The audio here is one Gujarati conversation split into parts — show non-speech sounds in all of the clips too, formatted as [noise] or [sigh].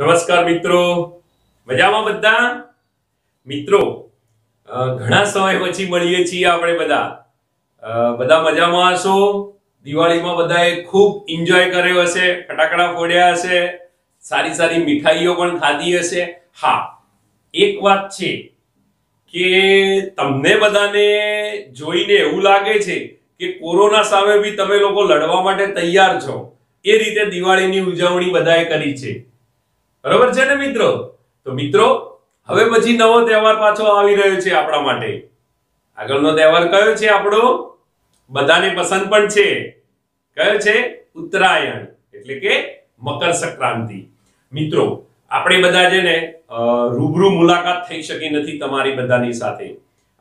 નમસ્કાર મિત્રો. મજામાં બધા? મિત્રો ઘણા સમય પછી મળીએ છીએ આપણે બધા. બધા મજામાં હશો? દિવાળીમાં બધાએ ખૂબ એન્જોય કર્યો હશે, ફટાકડા ફોડ્યા હશે, સારી સારી મીઠાઈઓ પણ ખાધી હશે. હા, એક વાત છે કે તમને બધાને જોઈને એવું લાગે છે કે કોરોના સામે બી તમે લોકો લડવા માટે તૈયાર છો. એ રીતે દિવાળીની ઉજવણી બધાએ કરી છે. બરોબર છે ને મિત્રો? તો મિત્રો, હવે પછી નવો તહેવાર પાછો આવી રહ્યો છે આપણા માટે. આગળનો તહેવાર કયો છે આપણો? બધાને પસંદ પણ છે. કયો છે? ઉત્તરાયણ, એટલે કે મકર સંક્રાંતિ. મિત્રો, આપણે બધા છે ને રૂબરૂ મુલાકાત થઈ શકી નથી તમારી બધાની સાથે.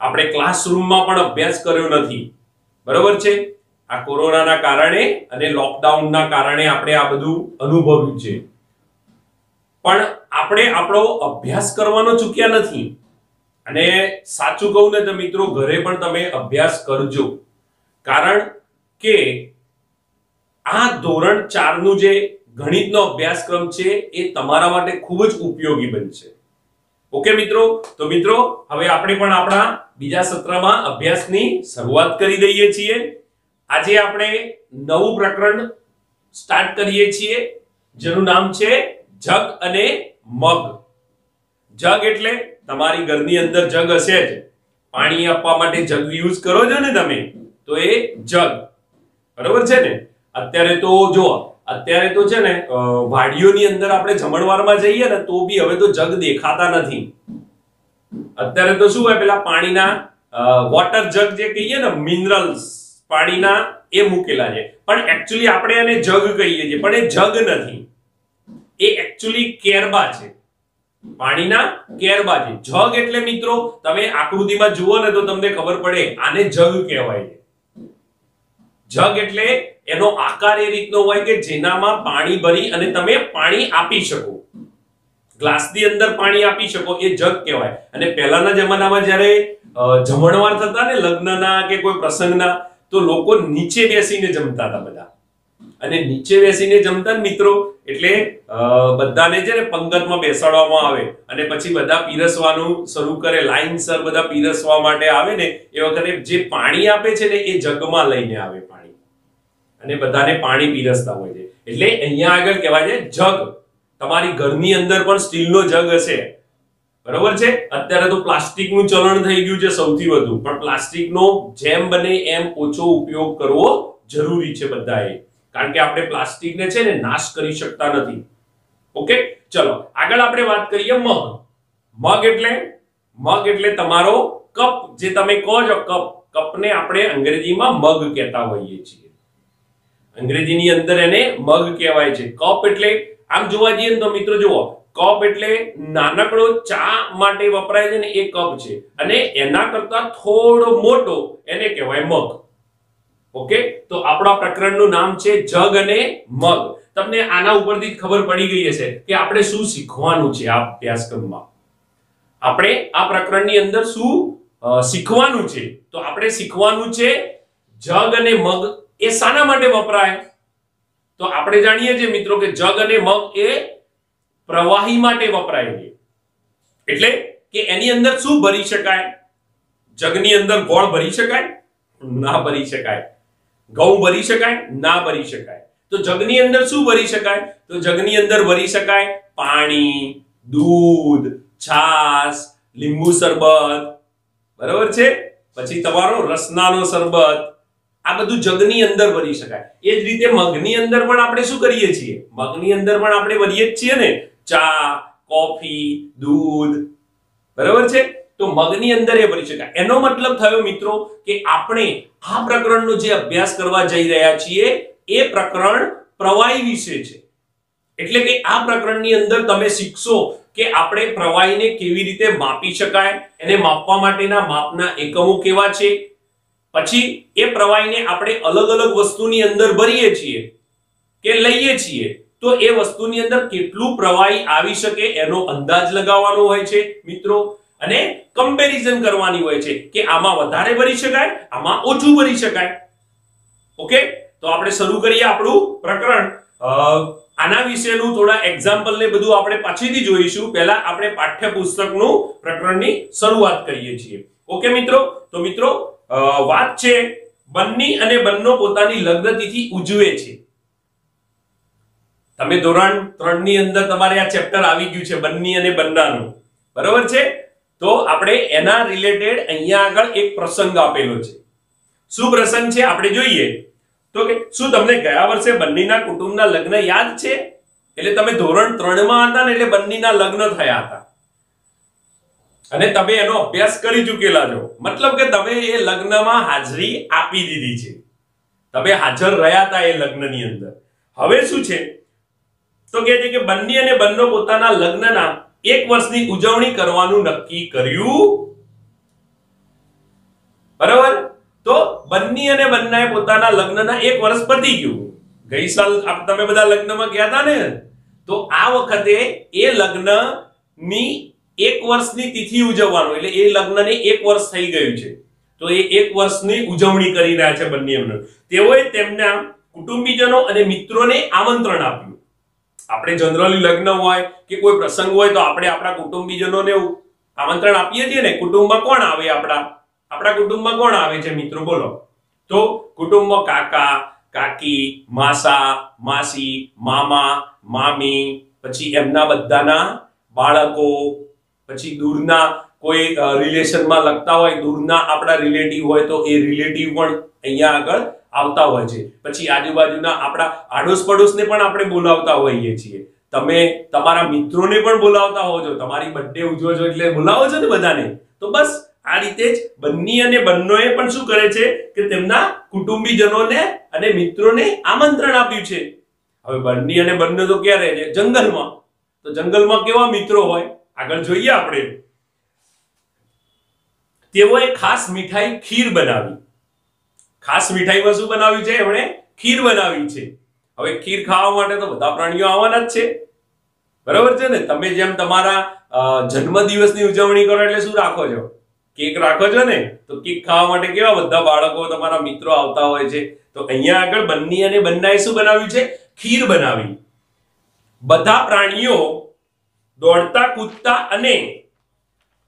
આપણે ક્લાસરૂમમાં પણ અભ્યાસ કર્યો નથી. બરોબર છે? આ કોરોનાના કારણે અને લોકડાઉનના કારણે આપણે આ બધું અનુભવ્યું છે. પણ આપણે આપણો અભ્યાસ કરવાનો ચૂક્યા નથી. અને સાચું કહું ને તો મિત્રો, ઘરે પણ તમે અભ્યાસ કરજો. કારણ કે આ ધોરણ ચારનું જે ગણિતનો અભ્યાસક્રમ છે, એ તમારા માટે ખૂબ જ ઉપયોગી બનશે. ઓકે મિત્રો? તો મિત્રો, હવે આપણે પણ આપણા બીજા સત્રમાં અભ્યાસની શરૂઆત કરી દઈએ છીએ. આજે આપણે નવું પ્રકરણ સ્ટાર્ટ કરીએ છીએ, જેનું નામ છે જગ અને મગ. જગ એટલે તમારી ઘરની અંદર જગ હશે જ. પાણી આપવા માટે જગ યુઝ કરો છો ને તમે, તો એ જગ. બરોબર છે ને? અત્યારે તો જો, અત્યારે તો છે ને વાડીઓની અંદર આપણે જમણવારમાં જઈએ ને, તો બી હવે તો જગ દેખાતા નથી. અત્યારે તો શું હોય, પેલા પાણીના વોટર જગ જે કહીએ ને મિનરલ્સ પાણીના એ મૂકેલા છે. પણ એકચ્યુઅલી આપણે એને જગ કહીએ છીએ, પણ એ જગ નથી. એકચ્યુઅલી કેરબા છે. પાણીના કેરબા છે. જગ એટલે મિત્રો, તમે આકૃતિમાં જુઓ ને તો તમને ખબર પડે, આને જગ કહેવાય જગ એટલે એનો આકાર એ રીતનો હોય કે જેનામાં પાણી ભરી અને તમે પાણી આપી શકો. ગ્લાસની અંદર પાણી આપી શકો, એ જગ કહેવાય. અને પહેલાના જમાનામાં જ્યારે જમણવાર થતા ને લગ્નના કે કોઈ પ્રસંગના, તો લોકો નીચે બેસીને જમતા હતા બધા. અને નીચે બેસીને જમતા ને મિત્રો, એટલે બધાને છે ને પંગતમાં બેસાડવામાં આવે. અને પછી બધા પીરસવાનું શરૂ કરે લાઈનસર બધા પીરસવા માટે આવે ને, એ વખતે જે પાણી આપે છે ને, એ જગમાં લઈને આવે પાણી. અને બધાને પાણી પીરસતા હોય છે. એટલે અહીંયા આગળ કહેવાય છે જગ. તમારી ઘરની અંદર પણ સ્ટીલનો જગ હશે. બરોબર છે? અત્યારે તો પ્લાસ્ટિકનું ચલણ થઈ ગયું છે સૌથી વધુ. પણ પ્લાસ્ટિકનો જેમ બને એમ ઓછો ઉપયોગ કરવો જરૂરી છે બધાએ. કારણ કે આપણે પ્લાસ્ટિકને છે ને નાશ કરી શકતા નથી. ઓકે? ચલો, આગળ આપણે વાત કરીએ મગ. મગ એટલે? મગ એટલે તમારો કપ, જે તમે કહો છો કપ. કપને આપણે અંગ્રેજીમાં મગ કહેતા હોઈએ છીએ. અંગ્રેજીની અંદર એને મગ કહેવાય છે. કપ એટલે, આમ જોવા જઈએ તો મિત્રો જુઓ, કપ એટલે નાનકડો ચા માટે વપરાય છે ને એ કપ છે. અને એના કરતા થોડો મોટો એને કહેવાય મગ. ઓકે? તો આપણા પ્રકરણનું નામ છે જગ અને મગ. તમને આના ઉપરથી ખબર પડી ગઈ હશે કે આપણે શું શીખવાનું છે આ અભ્યાસક્રમમાં. આપણે આ પ્રકરણની અંદર શું શીખવાનું છે? તો આપણે શીખવાનું છે જગ અને મગ એ શાના માટે વપરાય? તો આપણે જાણીએ છીએ મિત્રો કે જગ અને મગ એ પ્રવાહી માટે વપરાય છે. એટલે કે એની અંદર શું ભરી શકાય? જગની અંદર ગોળ ભરી શકાય? ના ભરી શકાય. ઘઉં ભરી શકાય, ના ભરી શકાય. તો જગની અંદર શું ભરી શકાય? તો જગની અંદર ભરી શકાય પાણી, દૂધ, છાશ, લીંબુ શરબત. બરાબર છે? પછી તમારો રસનાનો શરબત. આ બધું જગની અંદર ભરી શકાય. એ જ રીતે મગની અંદર પણ આપણે શું કરીએ છીએ? મગની અંદર પણ આપણે ભરીએ જ છીએ ને. ચા, કોફી, દૂધ. બરાબર છે? તો મગની અંદર એ ભરી શકાય. એનો મતલબ થયો મિત્રો કે આપણે આ પ્રકરણનો જે અભ્યાસ કરવા જઈ રહ્યા છીએ, એ પ્રકરણ પ્રવાહી વિશે છે. એટલે કે આ પ્રકરણની અંદર તમે શીખશો કે આપણે પ્રવાહીને કેવી રીતે માપી શકાય, એને માપવા માટેના માપના એકમો કેવા છે. પછી એ પ્રવાહીને આપણે અલગ અલગ વસ્તુની અંદર ભરીએ છીએ કે લઈએ છીએ, તો એ વસ્તુની અંદર કેટલું પ્રવાહી આવી શકે એનો અંદાજ લગાવવાનો હોય છે. મિત્રો અને કમ્પેરિઝન કરવાની હોય છે કે આમાં વધારે ભરી શકાય, આમાં ઓછું ભરી શકાય. ઓકે તો આપણે શરૂ કરીએ આપણું પ્રકરણ. આના વિશેનું થોડા એક્ઝામ્પલ ને બધું આપણે પછીથી જોઈશું. પહેલા આપણે પાઠ્યપુસ્તકનું પ્રકરણની શરૂઆત કરીએ છીએ. ઓકે મિત્રો? તો મિત્રો વાત છે બંની અને બંનો પોતાની લગ્ન તિથિ ઉજવે છે. તમે ધોરણ ત્રણની અંદર તમારે આ ચેપ્ટર આવી ગયું છે બંની અને બંનાનું બરોબર છે? તો આપણે એના રિલેટેડ અહીંયા આગળ એક પ્રસંગ આપેલો છે. શું પ્રસંગ છે? આપણે જોઈએ. તો કે શું તમને ગયા વર્ષે બંનેના કુટુંબના લગ્ન યાદ છે? એટલે તમે ધોરણ ત્રણમાં હતા ને એટલે બંનેના લગ્ન થયા હતા. અને તમે એનો અભ્યાસ કરી ચૂકેલા છો. મતલબ કે તમે એ લગ્નમાં હાજરી આપી દીધી છે. તમે હાજર રહ્યા હતા એ લગ્નની અંદર. હવે શું છે? તો કે છે કે બંને અને બંને પોતાના લગ્નના એક વર્ષની ઉજવણી કરવાનું નક્કી કર્યું. બરાબર? તો બંને અને બન્નાએ પોતાના લગ્નના એક વર્ષ પતી ગયું. ગઈ સાલ તમે બધા લગ્નમાં ગયા હતા ને? તો આ વખતે એ લગ્નની એક વર્ષની તિથિ ઉજવવાનું, એટલે એ લગ્નને એક વર્ષ થઈ ગયું છે. તો એ એક વર્ષની ઉજવણી કરી રહ્યા છે બંને તેઓએ તેમના કુટુંબીજનો અને મિત્રોને આમંત્રણ આપ્યું. આપણે જનરલી લગ્ન હોય કે કોઈ પ્રસંગ હોય તો આપણે આપણા કુટુંબીજનોને આમંત્રણ આપીએ છીએ ને, કુટુંબમાં કોણ આવે આપણા? આપણા કુટુંબમાં કોણ આવે છે મિત્રો? બોલો. તો કુટુંબમાં કાકા, કાકી, માસા, માસી, મામા, મામી, પછી એમના બધાના બાળકો, પછી દૂરના કોઈ રિલેશનમાં લગતા હોય, દૂરના આપણા રિલેટિવ હોય તો એ રિલેટિવ પણ અહીંયા આગળ આવતા હોય છે. પછી આજુબાજુના આપણા આડોશ પડોશને પણ આપણે બોલાવતા હોઈએ છીએ. તમે તમારા મિત્રોને પણ બોલાવતા હોવ છો. તમારી બર્થડે ઉજવો છો એટલે બોલાવો છો ને બધાને? તો બસ, આ રીતે જ બંની અને બંનોએ પણ શું કરે છે કે તેમના કુટુંબીજનોને અને મિત્રોને આમંત્રણ આપ્યું છે. હવે બંની અને બંને તો ક્યાં રહે છે જંગલમાં. તો જંગલમાં કેવા મિત્રો હોય? આગળ જોઈએ આપણે. તેઓએ ખાસ મીઠાઈ ખીર બનાવી. ખાસ મીઠાઈમાં શું બનાવ્યું છે, એમણે ખીર બનાવી છે. હવે ખીર ખાવા માટે તો બધા પ્રાણીઓ આવવાના જ છે. બરાબર છે ને? તમે જેમ તમારા જન્મદિવસની ઉજવણી કરો એટલે શું રાખો છો? કેક રાખો છો ને? તો કેક ખાવા માટે કેવા બધા બાળકો તમારા મિત્રો આવતા હોય છે. તો અહીંયા આગળ બંની અને બંનાએ શું બનાવ્યું છે? ખીર બનાવી. બધા પ્રાણીઓ દોડતા, કૂદતા અને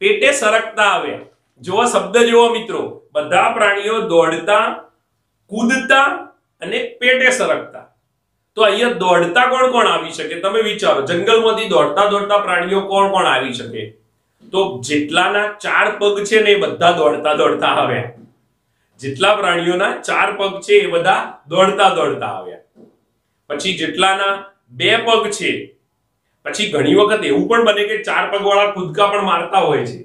પેટે સરકતા આવ્યા. જોવા શબ્દ જુઓ મિત્રો. બધા પ્રાણીઓ દોડતા, કૂદતા અને પેટે સરકતા. તો અહીંયા દોડતા કોણ કોણ આવી શકે? તમે વિચારો, જંગલમાંથી દોડતા દોડતા પ્રાણીઓ કોણ કોણ આવી શકે? તો જેટલાના ચાર પગ છે ને એ બધા દોડતા દોડતા આવ્યા. જેટલા પ્રાણીઓના ચાર પગ છે એ બધા દોડતા દોડતા આવ્યા. પછી જેટલાના બે પગ છે, પછી ઘણી વખત એવું પણ બને કે ચાર પગવાળા કૂદકા પણ મારતા હોય છે.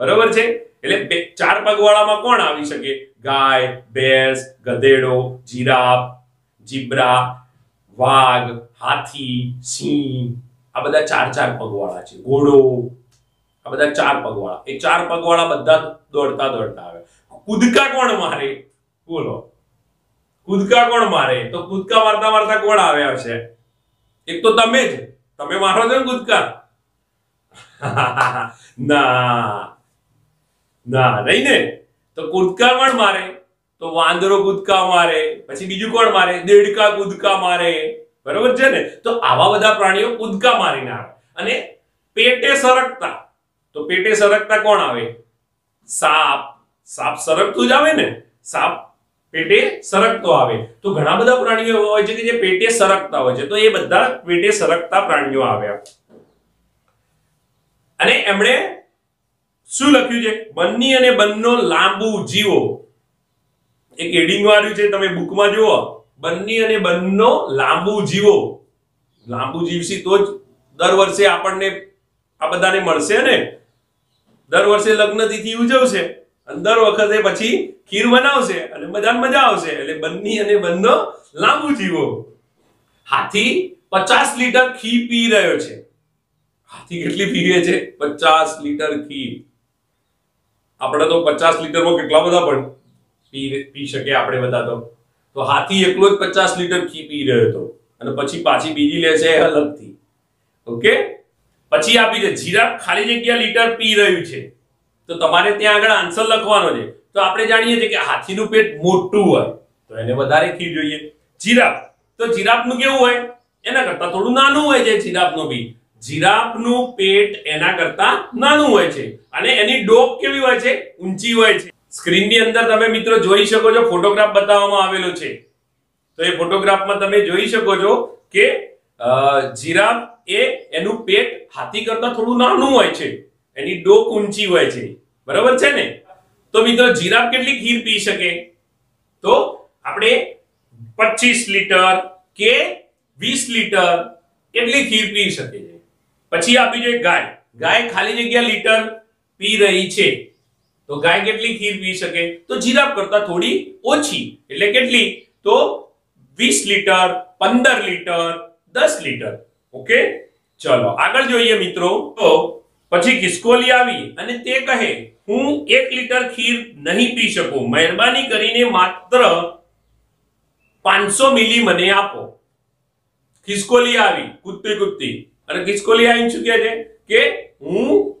બરોબર છે? એટલે ચાર પગવાળામાં કોણ આવી શકે? ગાય, ભેંસ, ગધેડો, જીરાફ, જીબ્રા, વાઘ, હાથી, સિંહ, આ બધા ચાર ચાર પગવાળા છે. ઘોડો, આ બધા ચાર પગવાળા. એ ચાર પગવાળા બધા દોડતા દોડતા આવે. કૂદકા કોણ મારે? બોલો. કૂદકા કોણ મારે? તો કૂદકા મારતા મારતા કોણ આવ્યા છે એક તો તમે જ. તમે મારો છો ને કૂદકા? [laughs] ના. ના, નહીં ને. તો કૂદકા પણ મારે. તો વાંદરો કૂદકા મારે. પછી બીજું કોણ મારે? દેડકા કૂદકા મારે. બરોબર છે ને? તો આવા બધા પ્રાણીઓ કૂદકા મારીને આવે અને પેટે સરકતા. તો પેટે સરકતા કોણ આવે? સાપ. સાપ સરકતું જ આવે ને? સાપ પેટે સરકતો આવે. તો ઘણા બધા પ્રાણીઓ એવા હોય છે કે જે પેટે સરકતા હોય છે. તો એ બધા પેટે સરકતા પ્રાણીઓ આવ્યા. અને એમણે શું લખ્યું છે? બંની અને બંનો લાંબુ જીવો. એક એડિંગ વાળું છે, તમે બુકમાં જુઓ. બંની અને બંનો લાંબુ જીવો. લાંબુ જીવશી તો જ દર વર્ષે આપણને આ બધાને મળશે ને? દર વર્ષે લગ્ન તિથિ ઉજવશે અને દર વખતે પછી ખીર બનાવશે અને મજા મજા આવશે. એટલે બંની અને બંનો લાંબુ જીવો. હાથી પચાસ લીટર ખી પી રહ્યો છે. હાથી કેટલી પીવે છે? પચાસ લીટર ઘી આપણે તો પચાસ લીટરમાં કેટલા બધા પણ પી પી શકે આપણે બધા તો. તો હાથી એકલો જ પચાસ લીટર ઘી પી રહ્યો હતો. અને પછી પાછી બીજી લે છે અલગથી. ઓકે? પછી આપી છે, જીરાફ ખાલી જગ્યા લીટર પી રહ્યું છે. તો તમારે ત્યાં આગળ આન્સર લખવાનો છે. તો આપણે જાણીએ છીએ કે હાથીનું પેટ મોટું હોય, તો એને વધારે ખીર જોઈએ. જીરાફ. તો જીરાફનું કેવું હોય? એના કરતા થોડું નાનું હોય છે જીરાફનું બી. જીરાફનું પેટ એના કરતા નાનું હોય છે. અને એની ડોક કેવી હોય છે? ઊંચી હોય છે. સ્ક્રીનની અંદર તમે મિત્રો જોઈ શકો છો, ફોટોગ્રાફ બતાવવામાં આવેલો છે. તો એ ફોટોગ્રાફમાં તમે જોઈ શકો છો કે જીરાફ એ એનું પેટ હાથી કરતા થોડું નાનું હોય છે. એની ડોક ઊંચી હોય છે. બરાબર છે ને? તો મિત્રો, જીરાફ કેટલી ખીર પી શકે? તો આપણે 25 લીટર કે 20 લીટર એટલી ખીર પી શકે છે પછી આપી જોઈએ ગાય. ગાય ખાલી જગ્યા લીટર પી રહી છે. તો ગાય કેટલી ખીર પી શકે? તો જીરાફ કરતા થોડી ઓછી. એટલે કેટલી? તો 20 લીટર 15 લીટર 10 લીટર. ઓકે? ચલો, આગળ જોઈએ મિત્રો. તો પછી ખિસકોલી આવી અને તે કહે, હું એક લીટર ખીર નહીં પી શકું. મહેરબાની કરીને માત્ર 500 મિલી મને આપો. ખિસકોલી આવી કૂદતી કૂદતી અને ખિસકોલી આવીને શું કહે છે? કે હું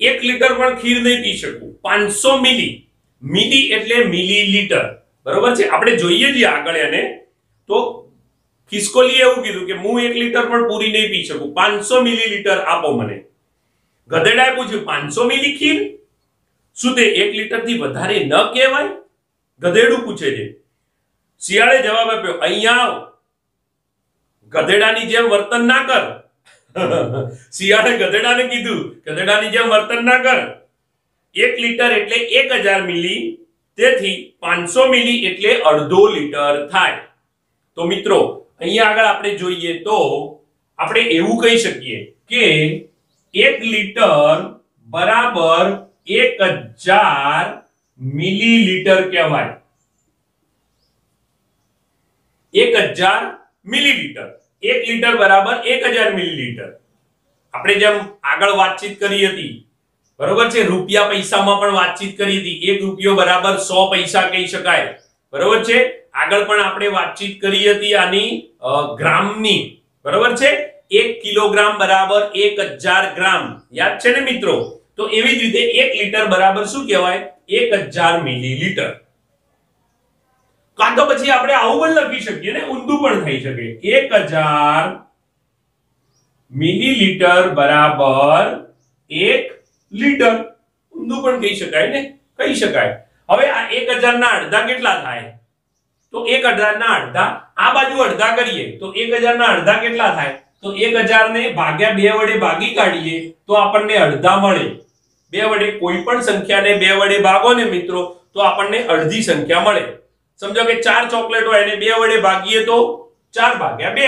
એક લીટર પણ ખીર નહીં પી શકું. 500 મિલી. મિલી એટલે મિલી લીટર બરોબર છે? આપણે જોઈએ છીએ આગળ એને. તો ખિસકોલીએ એવું કીધું કે હું એક લીટર પણ પૂરી નહીં પી શકું. 500 મિલી લીટર આપો મને. ગધેડાએ પૂછ્યું 500 મિલી ખીર? શું તે એક લીટરથી વધારે ન કહેવાય? ગધેડું પૂછે છે. શિયાળે જવાબ આપ્યો અહીંયા આવ. ગધેડાની જેમ વર્તન ના કર. [laughs] શિયાળે ગધેડાને કીધું, ગધેડાની જેમ વર્તન ના કર. એક લીટર એટલે એક હજાર મિલી, તેથી પાંચસો મિલી એટલે અડધો લીટર થાય. તો મિત્રો, અહીંયા આગળ આપણે જોઈએ તો આપણે એવું કહી શકીએ કે એક લીટર બરાબર એક હજાર મિલીલીટર કહેવાય. એક હજાર મિલીલીટર. એક લીટર બરાબર એક હજાર મિલીલીટર આપણે જેમ આગળ વાતચીત કરી હતી, બરોબર છે? રૂપિયા પૈસામાં પણ વાતચીત કરી હતી. એક રૂપિયો બરાબર સો પૈસા કહી શકાય. બરોબર છે? આગળ પણ આપણે વાતચીત કરી હતી આની ગ્રામની. બરોબર છે? એક કિલોગ્રામ બરાબર એક હજાર ગ્રામ. યાદ છે ને મિત્રો? તો એવી જ રીતે એક લીટર બરાબર શું કહેવાય? એક હજાર મિલીલીટર કાં તો પછી આપણે આવું પણ લખી શકીએ ને, ઊંધું પણ થઈ શકે. એક હજાર મિલીલીટર બરાબર એક લીટર. ઊંધું પણ કહી શકાય ને? કહી શકાય. હવે આ એક હજારના અડધા કેટલા થાય? તો એક હજારના અડધા, આ બાજુ અડધા કરીએ, તો એક હજારના અડધા કેટલા થાય? તો એક હજારને ભાગ્યા બે વડે ભાગી કાઢીએ, તો આપણને અડધા મળે. બે વડે કોઈ પણ સંખ્યાને બે વડે ભાગો ને મિત્રો, તો આપણને અડધી સંખ્યા મળે. સમજો કે ચાર ચોકલેટ હોય એને બે વડે ભાગીએ તો ચાર ભાગ્યા બે.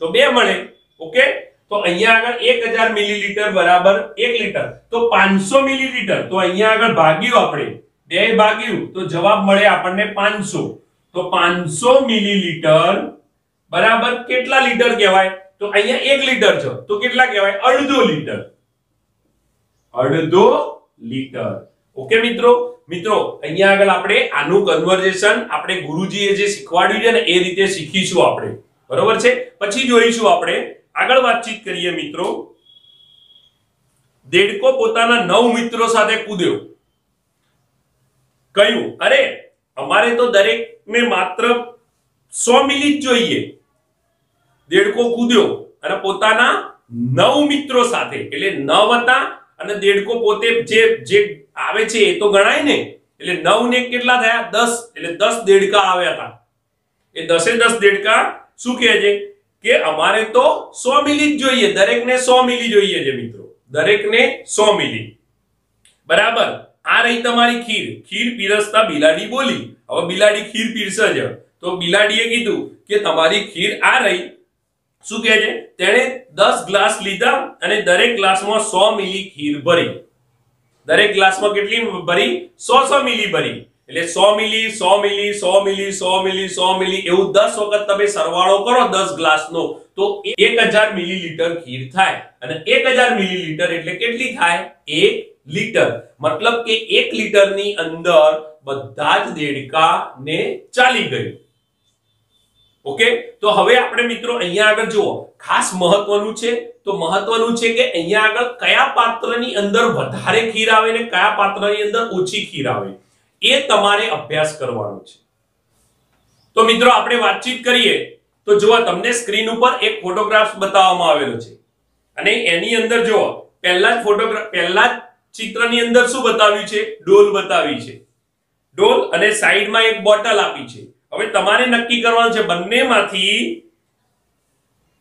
તો બે મળે, ઓકે? તો અહીંયા આગળ એક હજાર મિલીલીટર બરાબર એક લીટર. તો પાંચસો મિલીલીટર, તો અહીંયા આગળ ભાગ્યું આપણે. બે ભાગ્યું, તો જવાબ મળે આપણને પાંચસો. તો પાંચસો મિલીલીટર બરાબર કેટલા લીટર કહેવાય? તો અહીંયા એક લીટર છે. તો કેટલા કહેવાય? અડધો લીટર. અડધો લીટર. ઓકે મિત્રો? મિત્રો, અહીંયા આગળ આપણે આનું કન્વર્ઝેશન આપણે ગુરુજીએ જે શીખવાડ્યું છે ને, એ રીતે શીખીશું આપણે. બરોબર છે? પછી જોઈશું આપણે. આગળ વાતચીત કરીએ મિત્રો. દેડકો પોતાના નવ મિત્રો સાથે કૂદ્યો. કહ્યું, અરે, અમારે તો દરેકને માત્ર સો મિલી જ જોઈએ. દેડકો કૂદ્યો અને પોતાના નવ મિત્રો સાથે, એટલે નવ હતા અને દેડકો પોતે જે જે આવે છે એ તો ગણાય ને. એટલે નવ ને કેટલા થયા? દસ. એટલે દસ દેડકા આવ્યા હતા. એ દસે દસ દેડકા શું કહે છે? કે અમારે તો સો મિલી જ જોઈએ. દરેકને સો મિલી જોઈએ છે મિત્રો. દરેકને સો મિલી. બરાબર? આ રહી તમારી ખીર. ખીર પીરસતા બિલાડી બોલી. હવે બિલાડી ખીર પીરસે છે તો બિલાડીએ કીધું કે તમારી ખીર આ રહી. શું કહે છે? તેણે દસ ગ્લાસ લીધા અને દરેક ગ્લાસમાં સો મિલી ખીર ભરી. દરેક ગ્લાસમાં કેટલી ભરી? સો સો મિલી ભરી. એટલે સો મિલી સો મિલી સો મિલી સો મિલી સો મિલી, એવું દસ વખત તમે સરવાળો કરો દસ ગ્લાસનો, તો એક હજાર મિલીલીટર ખીર થાય. અને એક હજાર મિલીલીટર એટલે કેટલી થાય? એક લીટર. મતલબ કે એક લીટરની અંદર બધા જ દેડકા ને ચાલી ગયું. ઓકે? તો હવે આપણે મિત્રો અહીંયા આગળ જુઓ. ખાસ મહત્વનું છે, તો મહત્વનું છે કે અહીંયા આગળ કયા પાત્રની અંદર વધારે ખીર આવે ને કયા પાત્રની અંદર ઓછી ખીર આવે, એ તમારે અભ્યાસ કરવાનો છે. તો મિત્રો આપણે વાતચીત કરીએ. તો જુઓ, તમને સ્ક્રીન ઉપર એક ફોટોગ્રાફ બતાવવામાં આવેલો છે. અને એની અંદર જુઓ, પહેલા જ ફોટોગ્રાફ પહેલા જ ચિત્રની અંદર શું બતાવ્યું છે? ડોલ બતાવી છે. ડોલ અને સાઈડમાં એક બોટલ આપી છે. હવે તમારે નક્કી કરવાનું છે બંનેમાંથી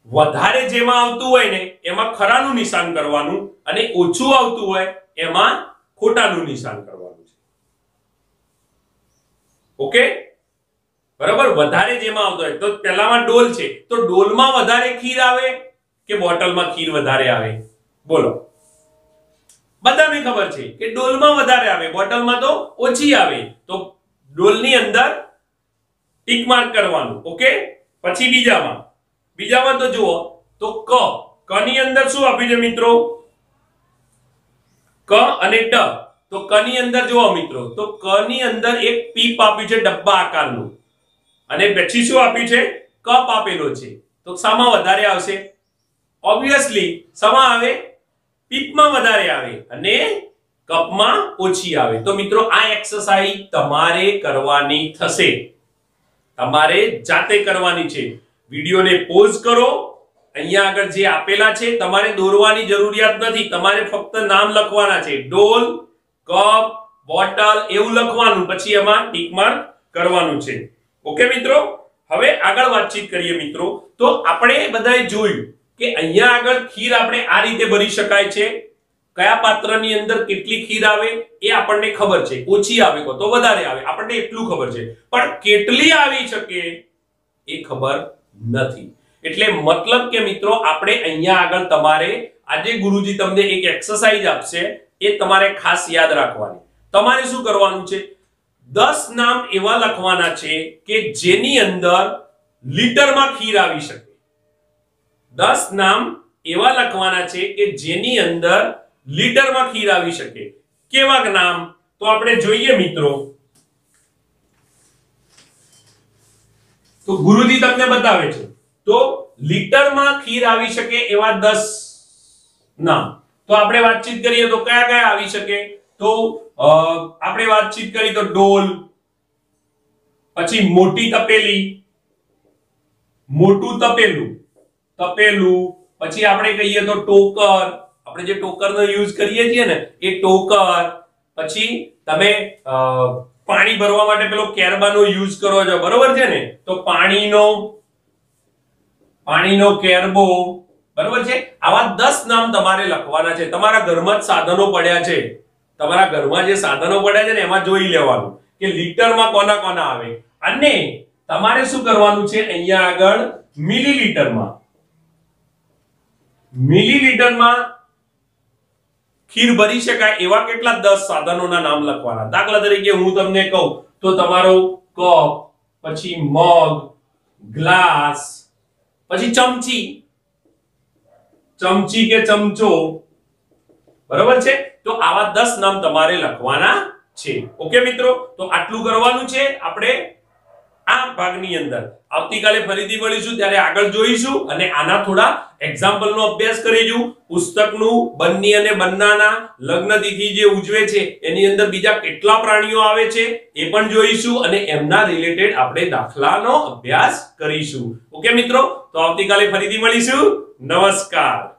વધારે જેમાં આવતું હોય ને, એમાં ખરાનું નિશાન કરવાનું અને ઓછું આવતું હોય, એમાં ખોટાનું નિશાન કરવાનું છે. ઓકે? બરાબર? વધારે જેમાં આવતો હોય. તો પહેલામાં ડોલ છે. તો ડોલમાં વધારે ખીર આવે કે બોટલમાં ખીર વધારે આવે? બોલો. બધાને ખબર છે કે ડોલમાં વધારે આવે, બોટલમાં તો ઓછી આવે. તો ડોલની અંદર ટીક માર્ક કરવાનું, ઓકે? પછી બીજામાં. બીજામાં તો જુઓ, તો ક ક ની અંદર શું આપ્યું છે મિત્રો? ક અને ટ. તો ક ની અંદર જુઓ મિત્રો, તો ક ની અંદર એક પીપ આપ્યું છે ડબ્બા આકારનું. અને પછી શું આપ્યું છે? કપ આપેલો છે. તો શામાં વધારે આવશે. ઓબ્વિયસલી શામાં આવે, પીપમાં વધારે આવે અને કપમાં ઓછી આવે. તો મિત્રો, આ એક્સરસાઇઝ તમારે કરવાની થશે. તમારે જાતે કરવાની છે. વિડીયોને પોઝ કરો. અહીંયા આગળ જે આપેલા છે, તમારે દોરવાની જરૂરિયાત નથી. તમારે ફક્ત નામ લખવાના છે. ડોલ, કપ, બોટલ એવું લખવાનું. પછી એમાં ટીક માર્ક કરવાનું છે. ઓકે મિત્રો? હવે આગળ વાતચીત કરીએ મિત્રો. તો આપણે બધાએ જોયું કે અહીંયા આગળ ખીર આપણે આ રીતે ભરી શકાય છે. કયા પાત્રની અંદર કેટલી ખીર આવે એ આપણને ખબર છે. ઓછી આવે તો વધારે આવે. આપણને એટલું ખબર છે. પણ કેટલી આવી શકે એ ખબર નથી. એટલે મતલબ કે મિત્રો, આપણે અહીંયા આગળ તમારે, આજે ગુરુજી તમને એક એક્સરસાઇઝ આપશે, એ તમારે ખાસ યાદ રાખવાની. તમારે શું કરવાનું છે? દસ નામ એવા લખવાના છે કે જેની અંદર લીટરમાં ખીર આવી શકે. દસ નામ એવા લખવાના છે કે જેની અંદર લીટરમાં ખીર આવી શકે. કેવા નામ? તો આપણે જોઈએ મિત્રો. તો ગુરુજી તમને બતાવે છે. તો લીટરમાં ખીર આવી શકે એવા દસ નામ. તો આપણે વાતચીત કરીએ તો કયા કયા આવી શકે? તો આપણે વાતચીત કરી તો ડોલ, પછી મોટી તપેલી, મોટું તપેલું તપેલું, પછી આપણે કહીએ તો ટોકર આપણે જે ટોકરનો યુઝ કરીએ છીએ ને, એ ટોકર, પછી તમે પાણી ભરવા માટે પેલો કેરબાનો યુઝ કરો છો, બરોબર છે ને? તો પાણીનો પાણીનો કેરબો, બરોબર છે? આવા દસ નામ તમારે લખવાના છે. તમારા ઘરમાં જ સાધનો પડ્યા છે. તમારા ઘરમાં જે સાધનો પડ્યા છે ને, એમાં જોઈ લેવાનું કે લીટરમાં કોના કોના આવે. અને તમારે શું કરવાનું છે? અહીંયા આગળ મિલીલીટરમાં. મિલીલીટરમાં ખીર ભરી શકાય એવા કેટલા દસ સાધનોના નામ લખવાના. દાખલા તરીકે હું તમને કહું, તો તમારો કપ, પછી મગ, ગ્લાસ, પછી ચમચી. ચમચી કે ચમચો. બરોબર છે? તો આવા દસ નામ તમારે લખવાના છે. ઓકે મિત્રો? તો આટલું કરવાનું છે. આપણે આ ભાગની અંદર આવતીકાલે ફરીથી મળીશું, ત્યારે આગળ જોઈશું અને આના થોડા એક્ઝામ્પલનો અભ્યાસ કરીશું પુસ્તકનું, બન્ની અને બન્નાના લગ્ન તિથિ જે ઉજવે છે, એની અંદર બીજા કેટલા પ્રાણીઓ આવે છે, એ પણ જોઈશું અને એમના રિલેટેડ આપણે દાખલાનો અભ્યાસ કરીશું. ઓકે મિત્રો, તો આવતીકાલે ફરીથી મળીશું. નમસ્કાર.